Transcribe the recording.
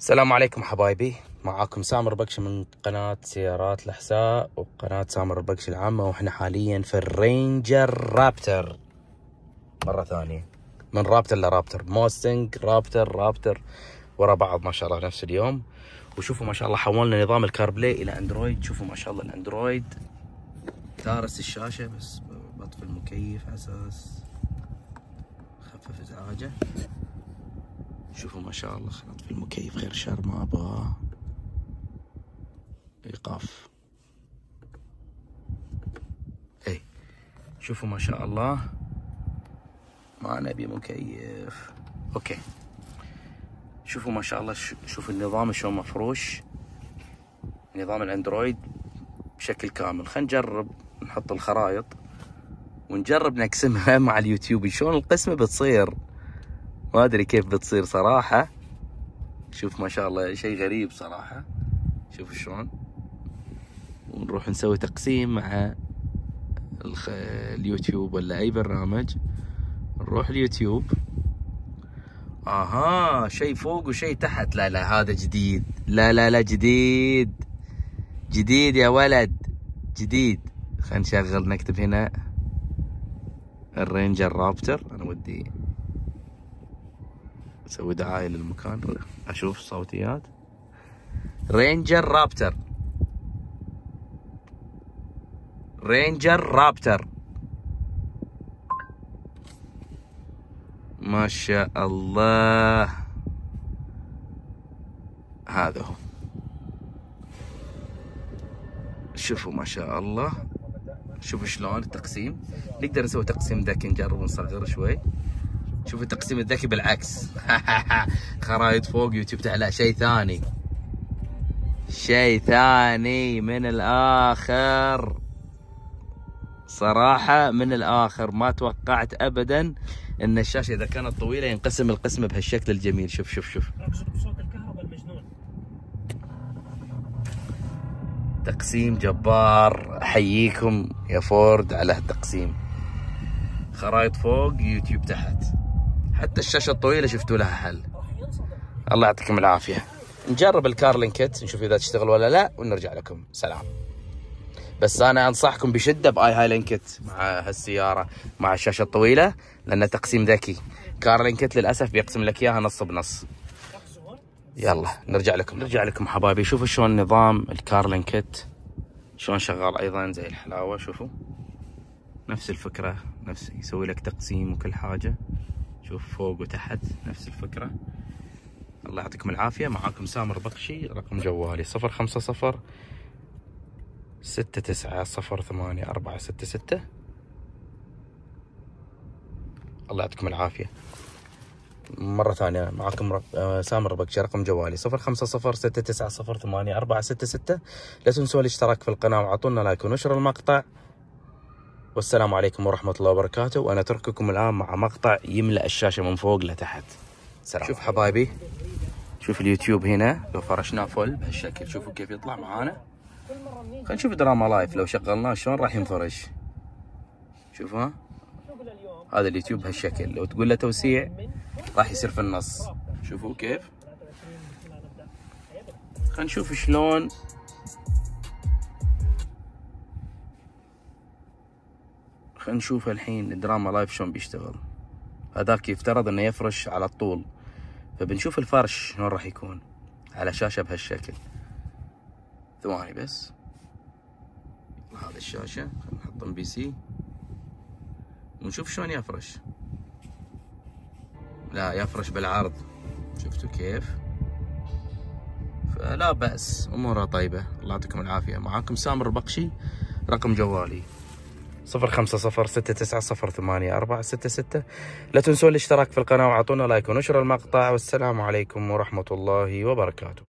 السلام عليكم حبايبي. معاكم سامر بكش من قناة سيارات الأحساء وقناة سامر بكش العامة وإحنا حاليا في ال Ranger Raptor. مرة ثانية. من Raptor ل Raptor. موستنج Raptor Raptor. ورا بعض ما شاء الله نفس اليوم. وشوفوا ما شاء الله حولنا نظام ال CarPlay إلى أندرويد. شوفوا ما شاء الله الأندرويد. تارس الشاشة بس بطفي المكيف أساس. خفف إزعاجه شوفوا ما شاء الله خلط في المكيف غير شر ما أبغى. إيقاف. إي شوفوا ما شاء الله. ما نبي مكيف. أوكي. شوفوا ما شاء الله شوفوا النظام شلون مفروش. نظام الأندرويد بشكل كامل. خلينا نجرب نحط الخرائط ونجرب نقسمها مع اليوتيوب شلون القسمة بتصير؟ ما أدري كيف بتصير صراحة. شوف ما شاء الله شيء غريب صراحة. شوف شلون. ونروح نسوي تقسيم مع. اليوتيوب ولا أي برنامج. نروح اليوتيوب. آها شيء فوق وشيء تحت. لا لا هذا جديد. لا لا لا جديد. جديد يا ولد. جديد. خلينا نشغل نكتب هنا. ال Ranger Raptor. أنا ودي أسوي دعاية للمكان. أشوف صوتيات. Ranger Raptor Ranger Raptor ما شاء الله. هذا هو. شوفوا ما شاء الله. شوفوا شلون التقسيم. نقدر نسوي تقسيم ذكي نجرب نصغر شوي. شوف التقسيم الذكي بالعكس. خرايط فوق يوتيوب لا شيء ثاني. شيء ثاني من الآخر. صراحة من الآخر. ما توقعت ابدا إن الشاشة إذا كانت طويلة ينقسم القسم بهالشكل الجميل. شوف شوف شوف. تقسيم جبار. أحييكم يا فورد على هالتقسيم. خرايط فوق يوتيوب تحت. حتى الشاشة الطويلة شفتوا لها حل. الله يعطيكم العافية. نجرب ال Carlinkit نشوف إذا تشتغل ولا لا ونرجع لكم. سلام. بس أنا أنصحكم بشدة بآي هاي لينكت مع هالسيارة مع الشاشة الطويلة لأنه تقسيم ذكي. Carlinkit للأسف بيقسم لك إياها نص بنص. يلا نرجع لكم. نرجع لكم حبايبي. شوفوا شلون نظام الكارلين كيت. شلون شغال أيضا زي الحلاوة. شوفوا. نفس الفكرة نفس يسوي لك تقسيم وكل حاجة. شوف فوق وتحت نفس الفكرة. الله يعطيكم العافية. معاكم سامر بقشي رقم جوالي صفر خمسة صفر ستة تسعة صفر ثمانية أربعة ستة ستة. الله يعطيكم العافية. مرة ثانية معكم. آه، سامر بكش رقم جوالي صفر خمسة صفر ستة تسعة صفر ثمانية أربعة ستة ستة. لا تنسوا الاشتراك في القناة وعطونا like ونشر المقطع. والسلام عليكم ورحمة الله وبركاته. وأنا أترككم الآن مع مقطع يملأ الشاشة من فوق لتحت. سلام. شوف حبايبي. شوف اليوتيوب هنا لو فرشناه full بهالشكل. شوفوا كيف يطلع معانا. خلينا نشوف Drama Live. لو شغلناه شلون راح ينفرش؟ شوف ها؟ هذا اليوتيوب بهالشكل. لو تقول له توسيع راح يصير في النص. شوفوا كيف. خلينا نشوف شلون خلينا نشوف الحين الدراما لايف شلون بيشتغل. هذاك يفترض إنه يفرش على الطول. فبنشوف الفرش شلون راح يكون على شاشة بهالشكل. ثواني بس. هذا الشاشة خلينا نحط MBC. ونشوف شلون يفرش. لا يفرش بالعرض. شفتوا كيف؟ فلا بأس أمورها طيبة. الله يعطيكم العافية. معاكم سامر بكش رقم جوالي. صفر خمسة صفر ستة تسعة صفر ثمانية أربعة ستة ستة. لا تنسوا الاشتراك في القناة وعطونا like ونشر المقطع والسلام عليكم ورحمة الله وبركاته.